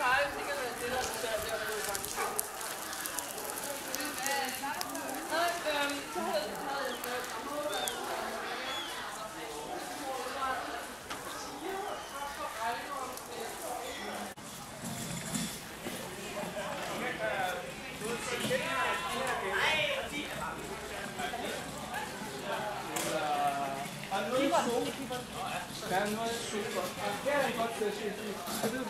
Der er noget super. Og her er godt til at se. Jeg ved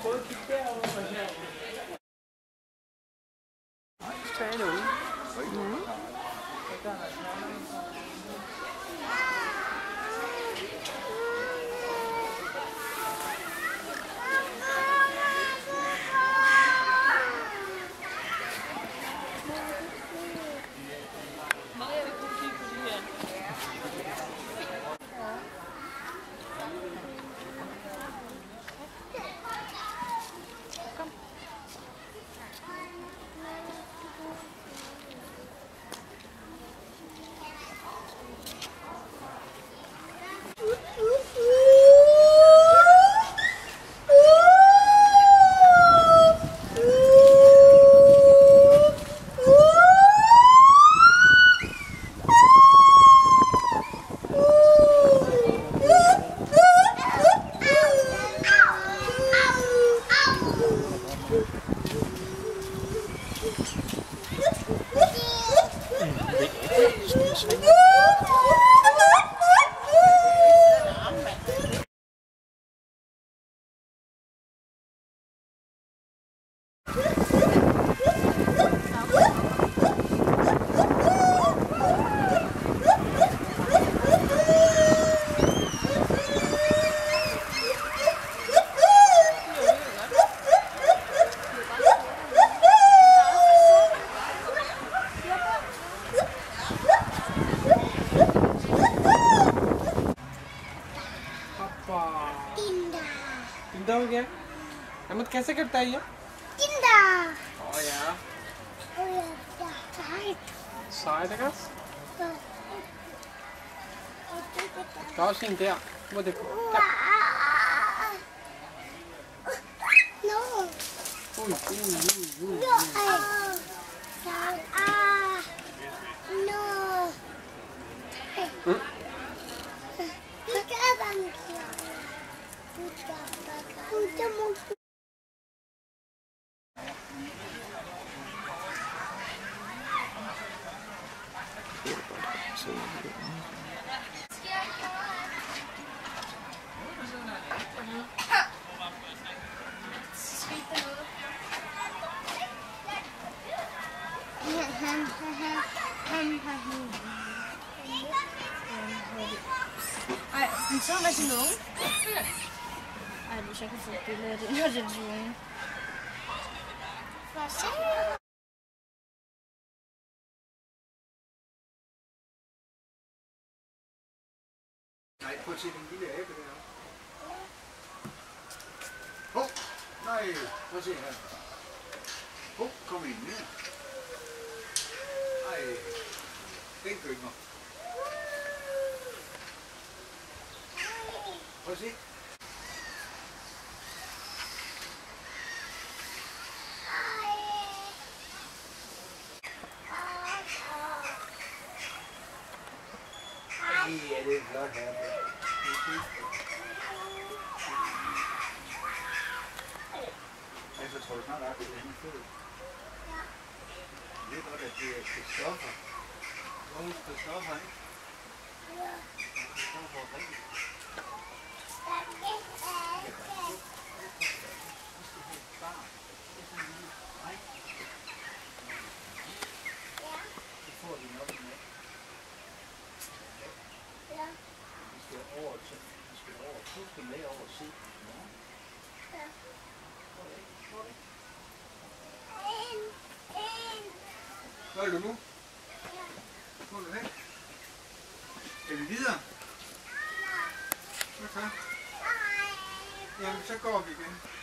गद्दा हो गया अहमद कैसे करता है ये? किंदा। ओ यार। ओ यार साइड साइड का काश नहीं था वो देखो। No. Ej, men så var sin unge. Ej, hvis jeg kan få et billede af det, når det er sin unge. Hvad så? Nej, prøv at se den lille abe der. Hov, nej, prøv at se her. Hov, kom ind mere. Ej, den gynger. Prøv at se. Ja, det er flot her. Jeg tror du snart, at det er en fed. Vem para aqui, Cristóvão. Vamos, Cristóvão, hein? Vamos volta aí. Hvad er du nu? Hvor er du væk? Skal vi videre? Okay. Jamen, så går vi igen.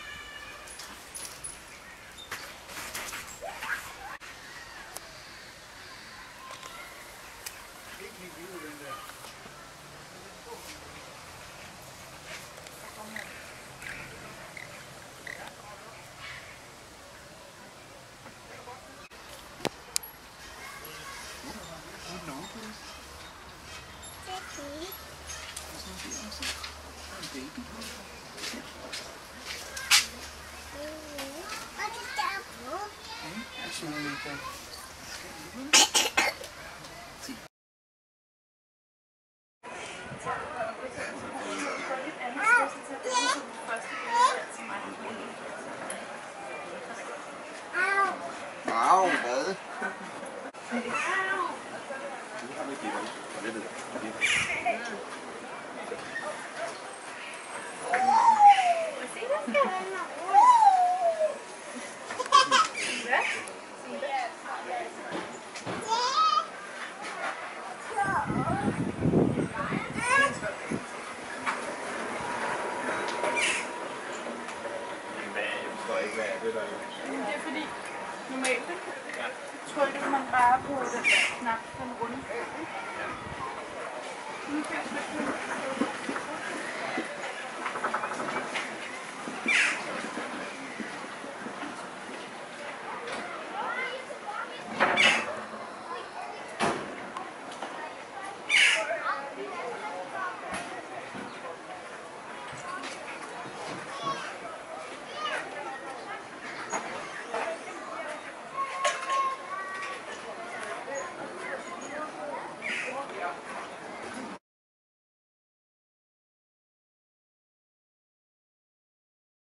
Det er fordi, normalt trykker man bare på den der knap, den runde. Nu kan jeg trykke på den.